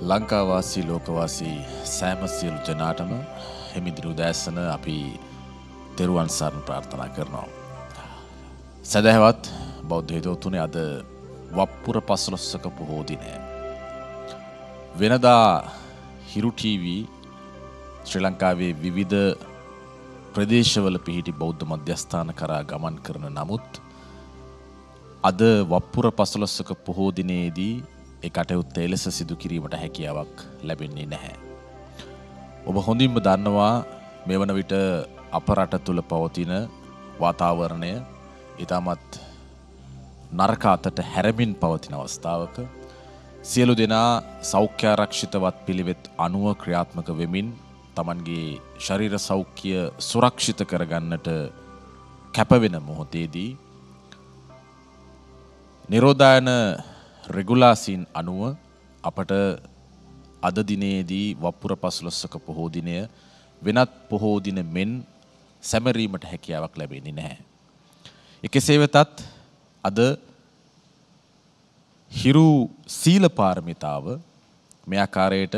ලංකාවාසී ලෝකවාසී සෑම සියලු ජනාටම හෙමිදිරි උදෑසන අපි තෙරුවන් සරණ ප්‍රාර්ථනා කරනවා. සැදැහැවත් බෞද්ධ හිතවතුනේ අද වප්පුර පසළොස්සක පොහෝ දිනය. වෙනදා හිරු TV ශ්‍රී ලංකාවේ විවිධ ප්‍රදේශවල පිහිටි බෞද්ධ මධ්‍යස්ථාන කරා ගමන් කරන නමුත් අද වප්පුර පසළොස්සක පොහෝ දිනේදී ඒ කටයුත්ත එලෙස සිදු කිරීමට හැකියාවක් ලැබෙන්නේ නැහැ. ඔබ හොඳින්ම දන්නවා මේ වන විට අප රට තුළ පවතින වාතාවරණය ඉතාමත් නරකාතට හැරමින් පවතින අවස්ථාවක සියලු දෙනා සෞඛ්‍යාරක්ෂිතවත් පිළිවෙත් අනුව ක්‍රියාත්මක වෙමින් තමන්ගේ ශරීර සෞඛ්‍ය සුරක්ෂිත කරගන්නට කැපවෙන මොහොතේදී නිරෝධායන රෙගුලාසින් අනුව අපට අද දිනේදී වප්පුර පස්ලොස්සක පොහෝ දිනය වෙනත් පොහෝ දින මෙන් සැමරීමට හැකියාවක් ලැබෙන්නේ නැහැ. එකෙසේ වෙතත් අද හිරු සීල පාරමිතාව මේ ආකාරයට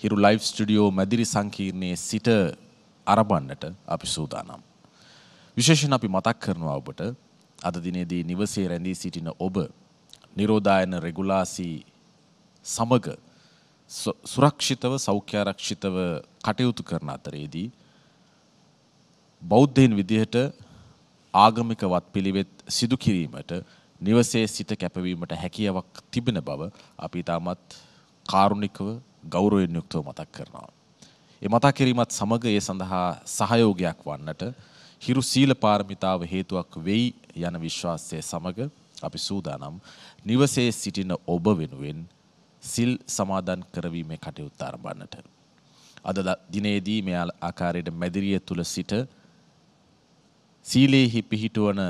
හිරු ලයිව් ස්ටුඩියෝ මැදිරි සංකීර්ණයේ සිට අරබන්නට අපි සූදානම්. විශේෂයෙන් අපි මතක් කරනවා ඔබට අද දිනේදී නිවසේ රැඳී සිටින ඔබ නිරෝධායන රෙගුලාසී සමග සුරක්ෂිතව සෞඛ්‍යාරක්ෂිතව කටයුතු කරන අතරේදී බෞද්ධයන් විදිහට ආගමික වත් පිළිවෙත් සිදු කිරීමට නිවසේ සිට කැපවීමට හැකියාවක් තිබෙන බව අපි තාමත් කාරුණිකව ගෞරවයෙන් යුක්තව මතක් කරනවා. ඒ මතක් කිරීමත් සමග ඒ සඳහා සහයෝගයක් වන්නට හිරු සීල පාරමිතාව හේතුවක් වෙයි යන විශ්වාසය සමග අපි සූදානම් නිවසේ සිටින ඔබ වෙනුවෙන් සිල් සමාදන් කරවීමේ කටයුත්ත ආරම්භන්නට. අද දිනේදී මේ ආකාරයට මැදිරිය තුල සිට සීලේහි පිහිටුවන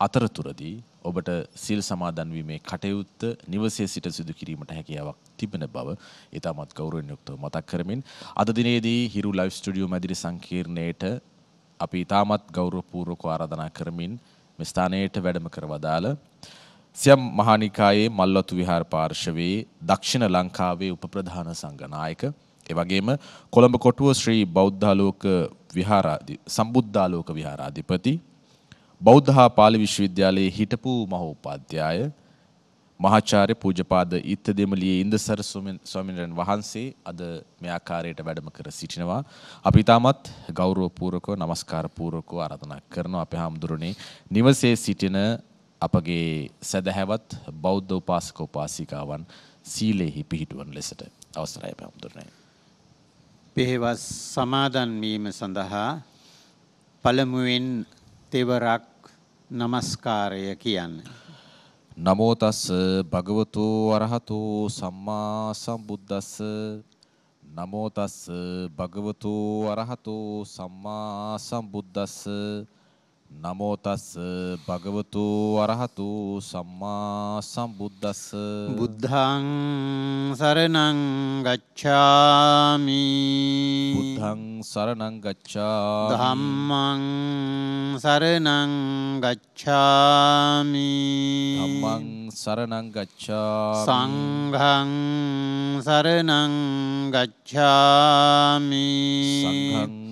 අතරතුරදී ඔබට සිල් සමාදන් වීමේ කටයුත්ත නිවසේ සිට සිදු කිරීමට හැකියාවක් තිබෙන බව ඉතාමත් ගෞරවයෙන් යුක්තව මතක් කරමින් අද දිනේදී හිරු ලයිව් ස්ටුඩියෝ මැදිරි සංකීර්ණයට අපි ඉතාමත් ගෞරවපූර්වකව ආරාධනා කරමින් මේ ස්ථානයට වැඩම කරවදාල සියම් මහානිකායේ මල්වතු විහාර පාර්ශවයේ දක්ෂිණ ලංකාවේ උපප්‍රධාන සංඝනායක. ඒ වගේම කොළඹ කොටුව ශ්‍රී බෞද්ධාලෝක විහාරාධි සම්බුද්ධාලෝක විහාරාධිපති බෞද්ධ හා පාලි විශ්වවිද්‍යාලයේ හිටපු මහෝපාධ්‍යාය මහාචාර්ය පූජපාද ඉත්තදෙමලියේ ඉන්දසර ස්වාමීන් වහන්සේ අද මේ ආකාරයට වැඩම කර සිටිනවා. අපි තාමත් ගෞරවපූර්වකව নমස්කාර පූර්වකව ආරාධනා කරනවා අපේ හැමදුරනේ නිවසේ සිටින අපගේ සදහැවත් බෞද්ධ උපාසක උපාසිකාවන් සීලෙහි පිහිටුවන ලෙසට අවසරයි හැමදුරනේ. පෙහෙවස් සමාදන් වීම සඳහා පළමුවෙන් තෙවරක් নমස්කාරය කියන්නේ නමෝ තස් භගවතු අරහතු සම්මා සම්බුද්දස්ස. නමෝ තස් භගවතු අරහතු සම්මා සම්බුද්දස්ස. නමෝ තස් භගවතු අරහතු සම්මා සම්බුද්දස්ස. බුද්ධං සරණං ගච්ඡාමි. බුද්ධං සරණං ගච්ඡාමි. ධම්මං සරණං ගච්ඡාමි. ධම්මං සරණං ගච්ඡාමි. සංඝං සරණං ගච්ඡාමි. සංඝං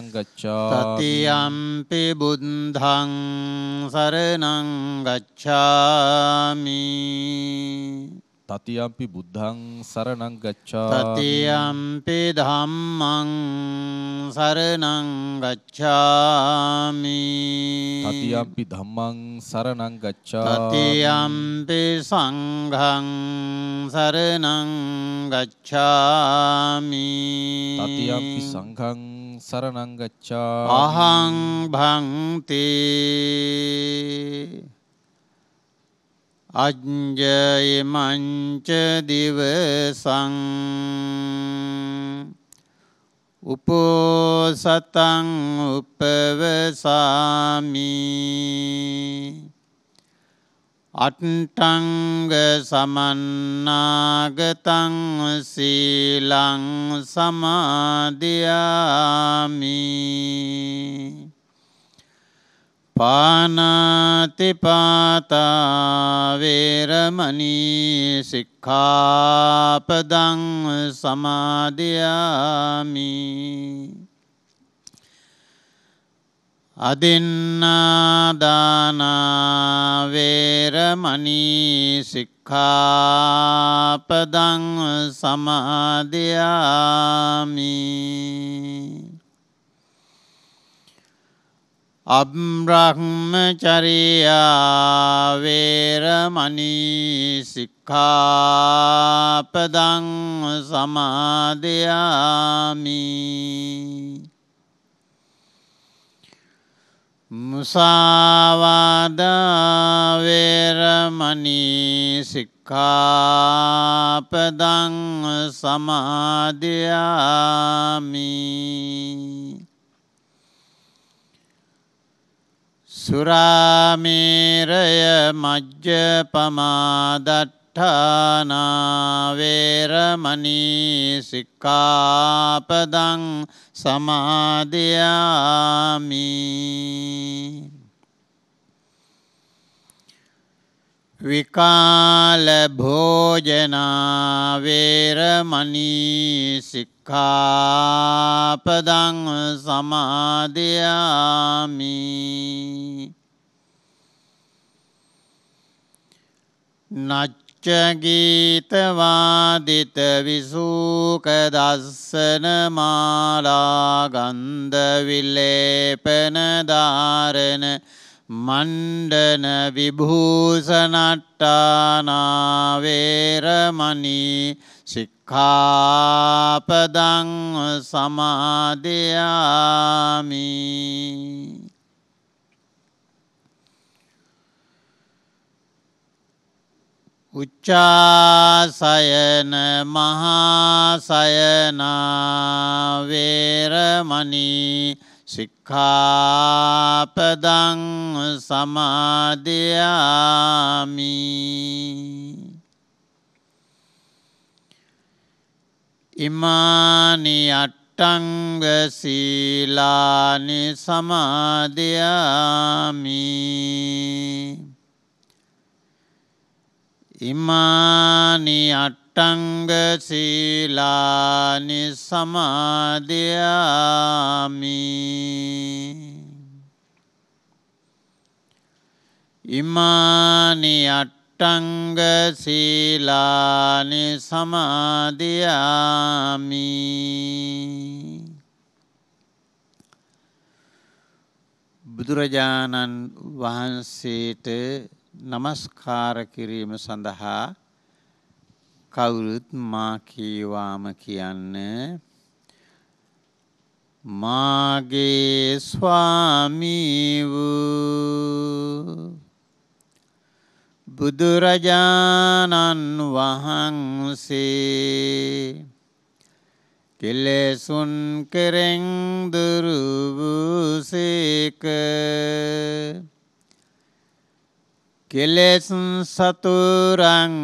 ගච්ඡාමි. තතියම්පි බුද්ධං සරණං ගච්ඡාමි. තතියම්පි බුද්ධං සරණං ගච්ඡාමි। තතියම්පි ධම්මං සරණං ගච්ඡාමි। තතියම්පි ධම්මං සරණං ගච්ඡාමි। තතියම්පි සංඝං සරණං ගච්ඡාමි। තතියම්පි සංඝං සරණං ගච්ඡාමි। අහං භන්තේ අජ්ජයමංච දිවසං උපෝසතං උපවසාමි අට්ටංග සමන්නාගතං සීලං සමාධයාමී පානාතිපාතාවේරමනී සික්ඛාපදං සමාධයාමි අදින්නාදානාවේරමනී සික්ඛාපදං සමාධයාමී අබ්‍රහ්මචරියාවේරමනී සික්ඛාපදං සමාධයාමි මුසාවාදාවේරමනී සික්ඛාපදං සමාධයාමී සුරාමේරය මජ්්‍ය පමාදට්ඨානාවේරමනී සික්කාපදං සමාධයාමී විකාලභෝජනාවේරමනී සික්ඛාපදං සමාධයාමි නච්චගීතවාදිත විසූකදස්සන මාලාගන්ධවිල්ලේපනධාරණ මණ්ඩන විභූසනට්ටානාවේරමනී සික්ඛාපදං සමාධයාමී උච්චාසයන මහාසයනාවේරමනී සික්ඛාපදං සමාධයාමි ඉමානි අට්ටංග සීලානි සමාධයාමි ඉමානි අට්ටංග සීලානි සමාධයාමි ඉමානි අට්ටංග සීලානි සමාධයාමි බුදුරජාණන් වහන්සේට නමස්කාර කිරීම සඳහා කවුරුත් මා කීවාම කියන්න මාගේ ස්වාමී වූ බුදුරජාණන් වහන්සේ කෙලෙසුන් කෙරෙන් දුරුවූසේක කෙලෙස් සතුරන්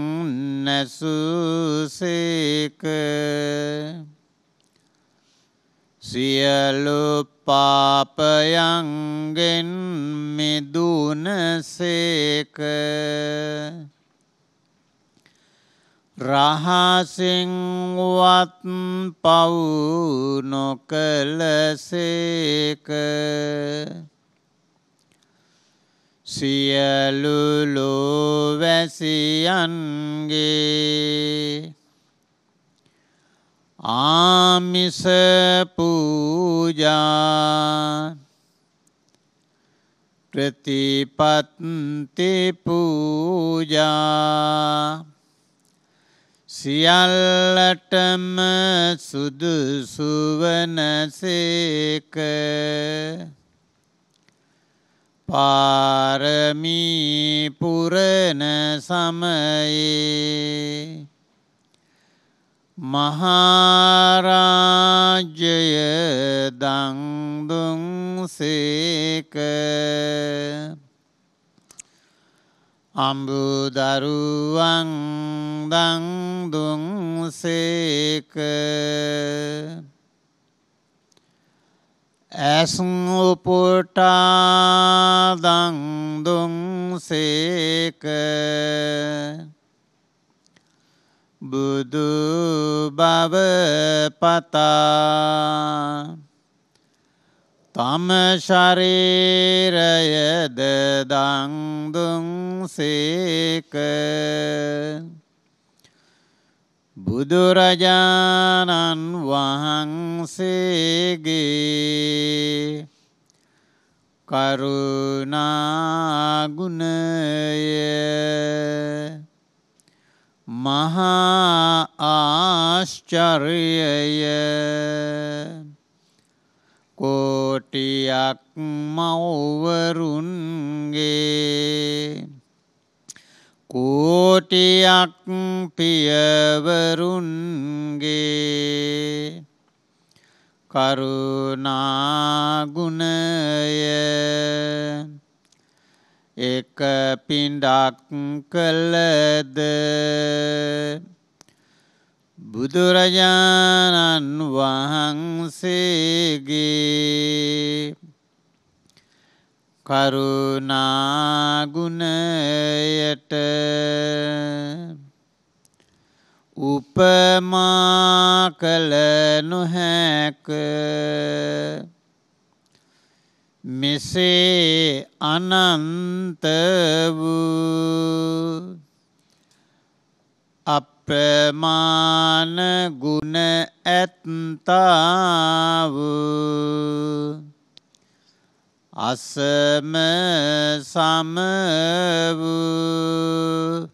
නැසුසේක. සියලු පාපයන්ගෙන් මිදුනසේක. රහසින්වත් පව් නොකලසේක. සියලුලෝවැසියන්ගේ ආමිස පූජා ප්‍රතිපත්ති පූජා සියල්ලටම සුදුසුවනසේක පාරමී පුරණ සමයේ මහාරාජ්‍යය දංදුන් සේක. අම්බුදරුවන් දංදුන් සේක. ඇසුන් උපුටා දංදුන් සේක. බුදු බව පතා තම ශරීරයද දංදුන් සේක. බුදුරජාණන් වහන්සේගේ කරුණාගුණය මහා ආශ්චර්යය කෝටියක් මව්වරුන්ගේ කෝටියක් පියවරුන්ගේ කරුණාගුණය එක පින්ඩක් කළද බුදුරජාණන් වහන්සේගේ කරුණාගුණයට උපමා කළ නොහැක. මෙසේ අනන්ත වූ අප්‍රමාණ ගුණ ඇත්තාව අසම සම වූ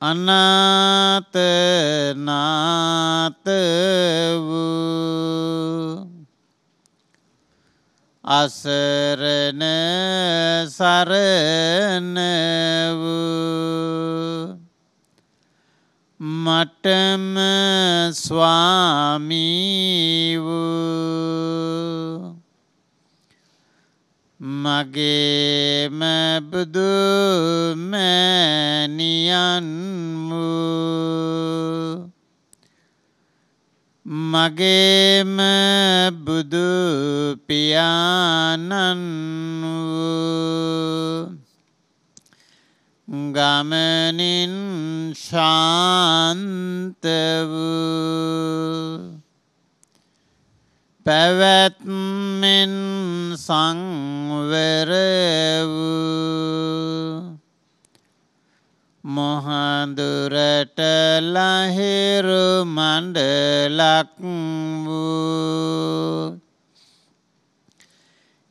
අනාතනාත වූ අසරණ සරණ වූ මටම ස්වාමී වූ මගේම බුදු මෑණියන් වූ මගේම බුදු පියාණන් වූ ගමනින් ශාන්ත වූ පැවැත්මෙන් සංවර වූ මොහඳුරට ලහිරු මණ්ඩලක් වූ.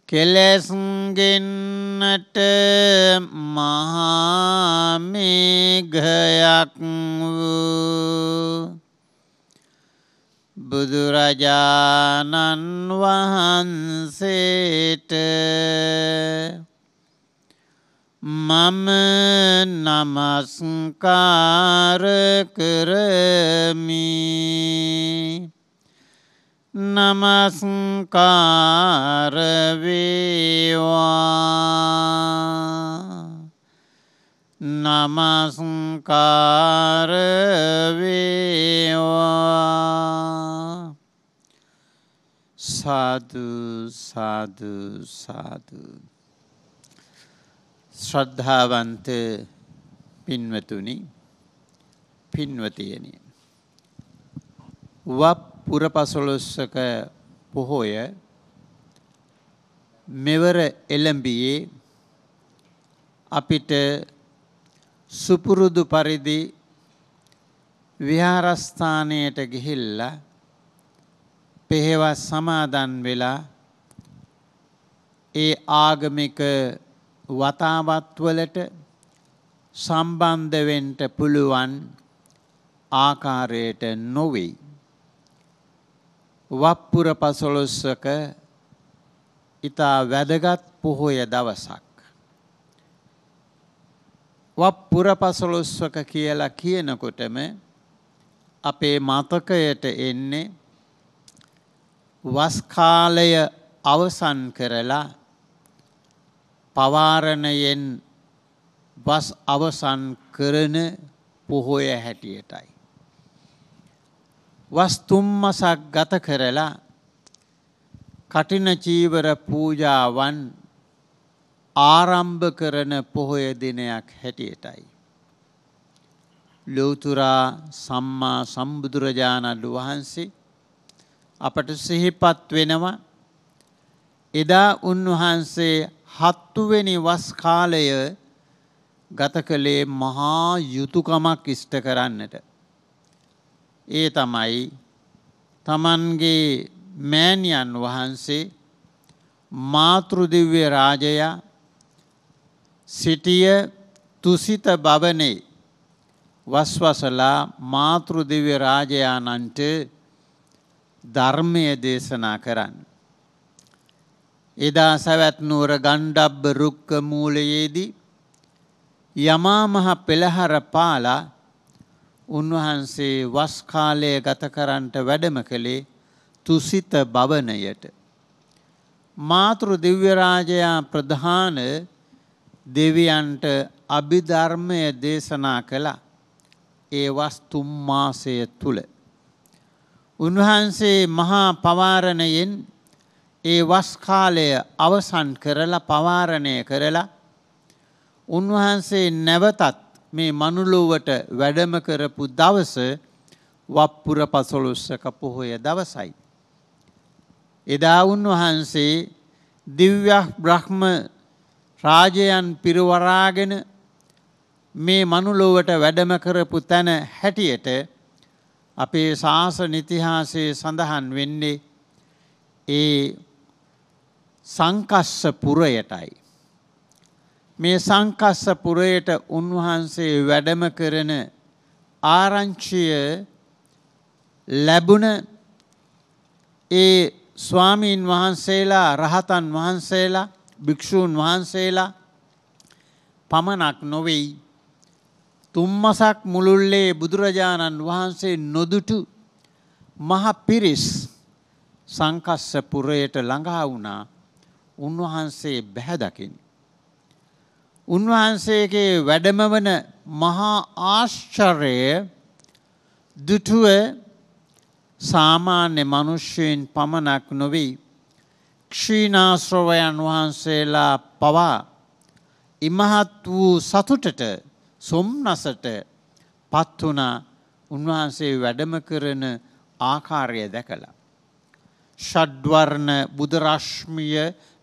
කෙලෙස්ගෙන්නට මහාමේඝයක් වූ. බුදුරජාණන් වහන්සේට මම නමස්කාර කරමි. නමස්කාර වේවා. නමස්කාර වේවා. සාදු සාදු සාදු ශ්‍රද්ධාවන්ත පින්වතුනි පින්වතියනි වප් පුරපසළොස්වක පොහොය මෙවර එළඹියේ අපිට සුපුරුදු පරිදි විහාරස්ථානයට ගිහිල්ලා පෙහෙවස් සමාදන් වෙලා ඒ ආගමික වතාවත්වලට සම්බන්ධවෙන්ට පුළුවන් ආකාරයට නොවෙයි. වප්පුර පසොලොස්සක ඉතා වැදගත් පොහොය දවසක්. වක් පුරපසොලොස්වක කියලා කියනකොටම අපේ මතකයට එන්නේ වස්කාලය අවසන් කරලා පවාරණයෙන් වස් අවසන් කරන පොහොය හැටියටයි. වස්තුම්මසක් ගත කරලා කටින චීවර පූජාවන් ආරම්භ කරන පොහොය දිනයක් හැටියටයි. ලෝතුරා සම්මා සම්බුදුරජාණන් වහන්සේ අපට සිහිපත් වෙනවා එදා උන්වහන්සේ හත්තුවෙනි වස් කාලය ගත කළේ මහා යුතුකමක් ඉෂ්ට කරන්නට. ඒ තමයි තමන්ගේ මෑණියන් වහන්සේ මාතෘදිව්‍ය රාජයා සිටිය තුසිත භවනේ වස්වසලා මාතෘදිව්‍ය රාජයාණන්ට ධර්මය දේශනා කරන්න. එදා සැවැත්නුවර ගණ්ඩබ්බ රුක්ක මූලයේදී යමාමහ පෙළහර පාලා උන්වහන්සේ වස්කාලය ගත කරන්ට වැඩම කළේ තුසිත භවනයට. මාතෘ දිව්‍යරාජයා ප්‍රධාන දෙවියන්ට අභිධර්මය දේශනා කළා ඒ වස් තුම්මාසය තුළ. උන්වහන්සේ මහා පවාරණයෙන් ඒ වස්කාලය අවසන් කරලා පවාරණය කරලා උන්වහන්සේ නැවතත් මේ මනුලොවට වැඩම කරපු දවස වප්පුර පසොලොස්සක පොහොය දවසයි. එදා උන්වහන්සේ දිව්‍යහ බ්‍රහ්ම රාජයන් පිරවරාගෙන මේ මනුලොවට වැඩම කරපු තැන හැටියට අපේ ශාසන ඉතිහාසයේ සඳහන් වෙන්නේ ඒ සංකස්ස පුරයටයි. මේ සංකස්ස පුරයට උන්වහන්සේ වැඩම කරන ආරංචිය ලැබුණ ඒ ස්වාමීන් වහන්සේලා රහතන් වහන්සේලා භික්‍ෂූන් වහන්සේලා පමණක් නොවෙයි තුම්මසක් මුළුල්ලේ බුදුරජාණන් වහන්සේ නොදුටු මහ පිරිස් සංකස්ස පුරයට ළඟා වුණා උන්වහන්සේ බැහැදකින්. උන්වහන්සේගේ වැඩමවන මහා ආශ්චරය දුටුව සාමාන්‍ය මනුෂ්‍යයෙන් පමණක් නොවී ක්ෂීනාශ්‍රවයන් වහන්සේලා පවා ඉමහත් වූ සතුටට සොම්නසට පත් වුණා උන්වහන්සේ වැඩම කරන ආකාරය දැකලා. ෂඩ්වර්ණ බුදරශ්මිය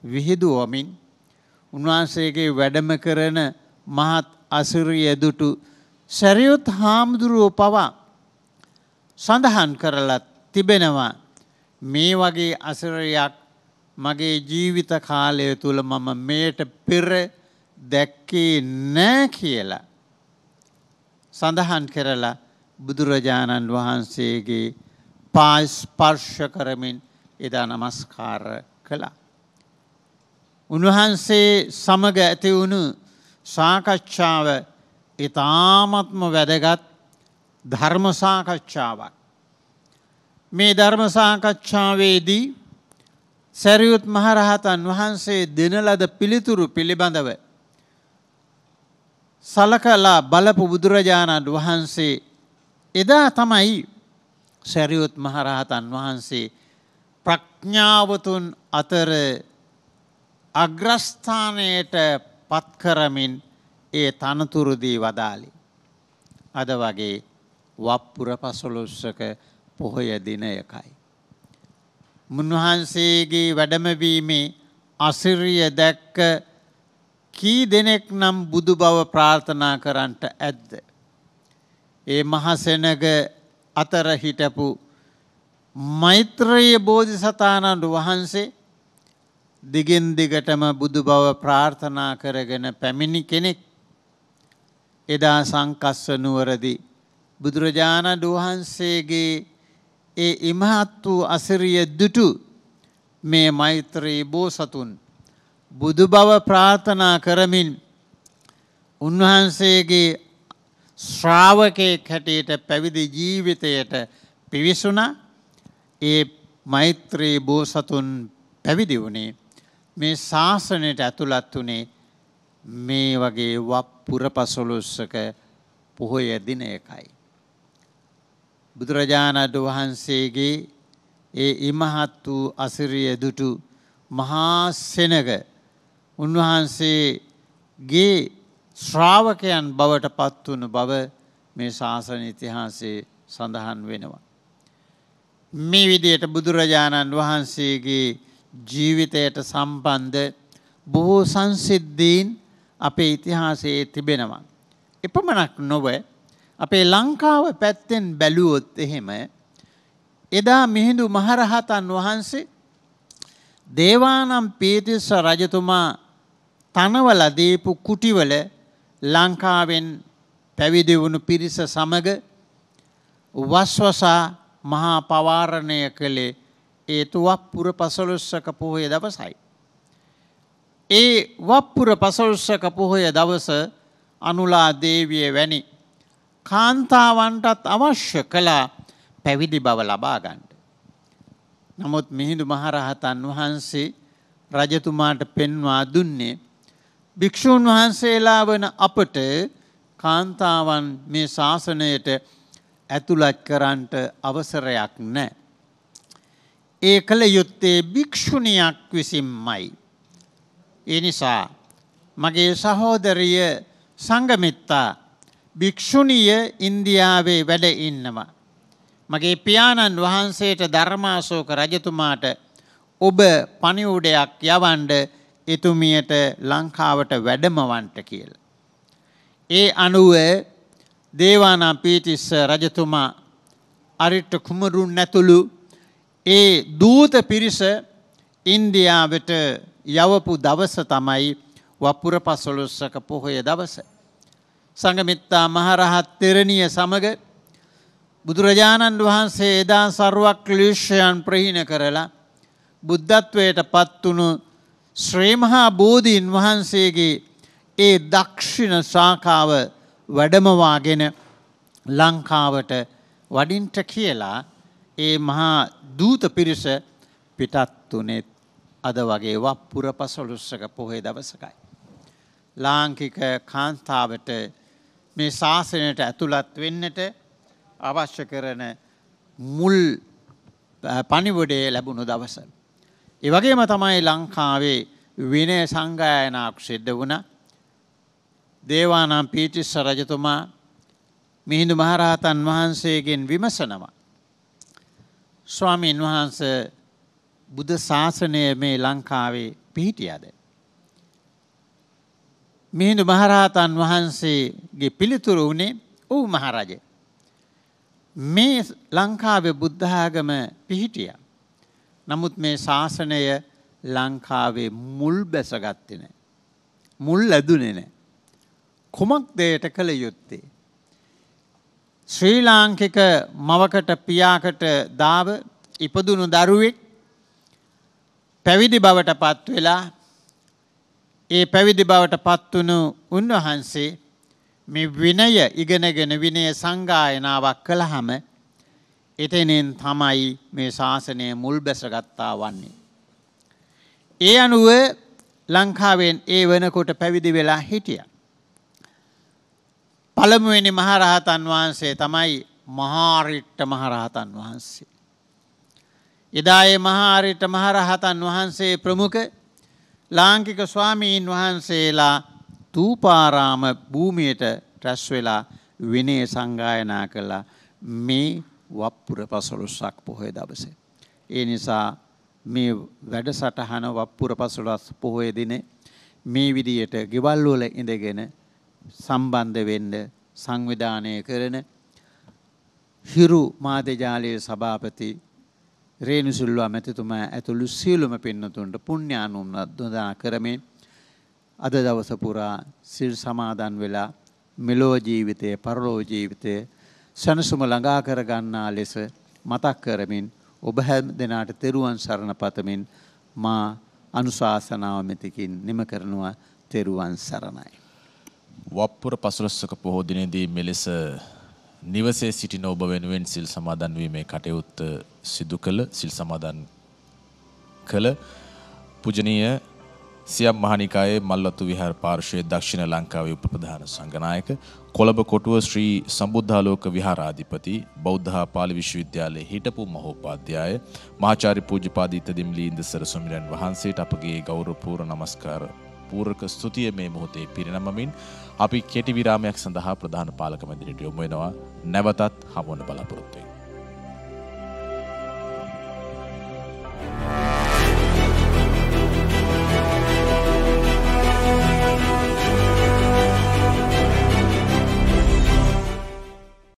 විහිදුවමින් උන්වහන්සේගේ වැඩම කරන මහත් අසිරිය දුටු සැරියුත් හාමුදුරුවෝ පවා සඳහන් කරලත් තිබෙනවා මේ වගේ අසිරයක් මගේ ජීවිත කාලය තුළ මම මේට පෙර දැක්කේ නෑ කියලා සඳහන් කරලා බුදුරජාණන් වහන්සේගේ පාස්පර්ශ කරමින් එදා නමස්කාර කළා. උන්වහන්සේ සමග ඇතිවුණු සාකච්ඡාව ඉතාමත්ම වැදගත් ධර්මසාකච්ඡාවක්. මේ ධර්මසාකච්ඡාවේදී සැරියුත් මහරහතන් වහන්සේ දෙනලද පිළිතුරු පිළිබඳව සලකලා බලපු බුදුරජාණන් වහන්සේ එදා තමයි සැරියුත් මහරහතන් වහන්සේ ප්‍රඥාවතුන් අතර අග්‍රස්ථානයට පත්කරමින් ඒ තනතුරුදී වදාලි. අද වගේ වප්පුර පසොලොස්සක පොහොය දිනයකයි. මුන්වහන්සේගේ වැඩමවීමේ අසිරිය දැක්ක කී දෙනෙක් නම් බුදු බව ප්‍රාර්ථනා කරන්නට ඇද්ද. ඒ මහසෙනග අතර හිටපු මෛත්‍රයේ බෝධිසතාණන්ට වහන්සේ දිගෙන් දිගටම බුදු බව ප්‍රාර්ථනා කරගෙන පැමිණි කෙනෙක් එදා සංකස්ස නුවරදි බුදුරජාණන් වහන්සේගේ ඒ ඉමහත් වූ අසිරිය දුටු මේ මෛත්‍රී බෝසතුන් බුදු බව ප්‍රාර්ථනා කරමින් උන්වහන්සේගේ ශ්‍රාවකයෙක් හැටියට පැවිදි ජීවිතයට පිවිසුනා ඒ මෛත්‍රී බෝසතුන් පැවිදි වුණේ මේ ශාසනයට ඇතුළත් වනේ මේ වගේ වප්පුර පසොලොස්සක පොහොය දිනයකයි. බුදුරජාණන් වහන්සේගේ ඒ ඉමහත් වූ අසිරිය දුටු මහා සෙනග උන්වහන්සේගේ ශ්‍රාවකයන් බවට පත්වුණු බව මේ ශාසන ඉතිහාසේ සඳහන් වෙනවා. මේ විදියට බුදුරජාණන් වහන්සේගේ ජීවිතයට සම්බන්ධ බොහෝ සංසිද්ධීන් අපේ ඉතිහාසයේ තිබෙනවා. එපමණක් නොව අපේ ලංකාව පැත්තෙන් බැලුවොත් එහෙම එදා මිහිඳු මහරහතන් වහන්සේ දේවානම් පීතිස්ස රජතුමා තනවල දීපු කුටිවල ලංකාවෙන් පැවිදි වුණු පිරිස සමග වස්වසා මහා පවාරණය කළේ ඒතු වප්පුර පසොලොස්සක පොහොය දවසයි. ඒ වප්පුර පසොල්සක පොහොය දවස අනුලා දේවිය වැනි කාන්තාවන්ටත් අවශ්‍ය කළා පැවිදි බව ලබාගණ්ඩ. නමුත් මිහිඳු මහරහතන් වහන්සේ රජතුමාට පෙන්වා දුන්නේ. භික්‍ෂූන් වහන්සේලා වන අපට කාන්තාවන් මේ ශාසනයට ඇතුළත් කරන්ට අවසරයක් නෑ. ඒ කළ යුත්තේ භික්‍ෂුණයක් විසින්මයි. ඒ නිසා මගේ සහෝදරිය සංගමිත්තා භික්‍ෂුණිය ඉන්දියාවේ වැඩ ඉන්නවා. මගේ පියාණන් වහන්සේට ධර්මාසෝක රජතුමාට ඔබ පනිවුඩයක් යවන්ඩ එතුමියට ලංකාවට වැඩමවන්ට කියල. ඒ අනුව දේවානා පීටිස්ස රජතුමා අරිට්ට කුමරුන් නැතුළු ඒ දූත පිරිස ඉන්දියාවට යවපු දවස තමයි වපුර පසොලොස්සක පොහොය දවස. සඟමිත්තා මහරහත් තෙරණිය සමඟ බුදුරජාණන් වහන්සේ එදා සරුවක් ක්ලේෂයන් ප්‍රහිණ කරලා බුද්ධත්වයට පත්වුණු ශ්‍රේමහා බෝධීන් වහන්සේගේ ඒ දක්ෂිණ ශාකාව වැඩමවාගෙන ලංකාවට වඩින්ට කියලා ඒ මහා දූත පිරිස පිටත් වනෙත් අද වගේ වප්පුර පසොලුස්සක පොහේ දවසකයි. ලාංකික කාන්තාවට මේ ශාසනයට ඇතුළත් වෙන්නට අවශ්‍ය කරන මුල් පනිවඩේ ලැබුණු දවස. ඒවගේම තමයි ලංකාවේ විනය සංගායනාක් සිද්ධ වුණ දේවානම් පීටිස්ස රජතුමා මිහිඳු මහරහතන් වහන්සේගෙන් විමසනවා. ස්වාමීන් වහන්ස බුද්ධ ශාසනය මේ ලංකාවේ පිහිටියද. මිහිඳු මහරහතන් වහන්සේගේ පිළිතුරු වුණේ ඔවු මහරජ. මේ ලංකාවේ බුද්ධාගම පිහිටිය. නමුත් මේ ශාසනය ලංකාවේ මුල් බැසගත්තින. මුල් ඇදුනෙ නෑ. කුමක් දේට කළ යුත්තේ. ශ්‍රී ලාංකික මවකට පියාකට දාව ඉපදුණු දරුවෙක් පැවිදි බවට පත් වෙලා ඒ පැවිදි බවට පත්වනු උන්වහන්සේ මේ විනය ඉගෙනගෙන විනය සංගායනාවක් කළහම එතනෙන් තමයි මේ ශාසනය මුල් බැසගත්තා වන්නේ. ඒ අනුව ලංකාවෙන් ඒ වනකොට පැවිදි වෙලා හිටිය. පළමුවෙනි මහරහතන් වහන්සේ තමයි මහාරිට්ට මහරහතන් වහන්සේ. එදායේ මහාරිට මහරහතන් වහන්සේ ප්‍රමුඛ ලාංකික ස්වාමීන් වහන්සේලා තූපාරාම භූමියට රැස්වෙලා විනේ සංගායනා කළා මේ වප්පුර පසොලොස්සක් පොහොය දවසේ. ඒ නිසා මේ වැඩසටහන වප්පුර පසොලස් පොහොය දින මේ විදියට ගෙවල්වල ඉඳගෙන සම්බන්ධ වෙන්න සංවිධානය කරන හිරු මාධ්‍යජාලයේ සභාපති රේණුසුල්වා මැතිතුමා ඇතුළු සියලුම පින්නතුන්ට පුණ්‍යානුම් දොදනා කරමින් අද දවස පුරා සිල් සමාදන් වෙලා මෙලෝ ජීවිතය පරලෝ ජීවිතය සැනසුම ළඟා කරගන්නා ලෙස මතක් කරමින් ඔබ හැම දෙනාට තෙරුවන් සරණ පතමින් මා අනුශාසනාව මෙතකින් නිම කරනවා තෙරුවන් සරණයි. වප්පුර පසළොස්වක පොහෝ දිනේදී මෙලෙස නිවසේ සිටින ඔබ වෙනුවෙන් සිල් සමාදන් වීමේ කටයුත්ත සිදු කළ සිල් සමාදන් කළ පූජනීය සියම් මහනිකායේ මල්වතු විහාර පාර්ශ්වයේ දක්ෂිණ ලංකාවේ උපප්‍රධාන සංඝනායක කොළඹ කොටුව ශ්‍රී සම්බුද්ධාලෝක විහාරාධිපති බෞද්ධ හා පාලි විශ්වවිද්‍යාලයේ හිටපු මහෝපාධ්‍යාය මහාචාර්ය පූජ්‍යපාද ඉතදිම් ලීන්දසර සොමිරන් වහන්සේට අපගේ ගෞරවපූර්ණ නමස්කාර පූර්වක ස්තුතිය මේ මොහොතේ පිරිනමමින් අපි කෙටි විරාමයක් සඳහා ප්‍රධාන පාලක මැදිරියට යොමු වෙනවා. නැවතත් හමුවන බලාපොරොත්තු වෙමි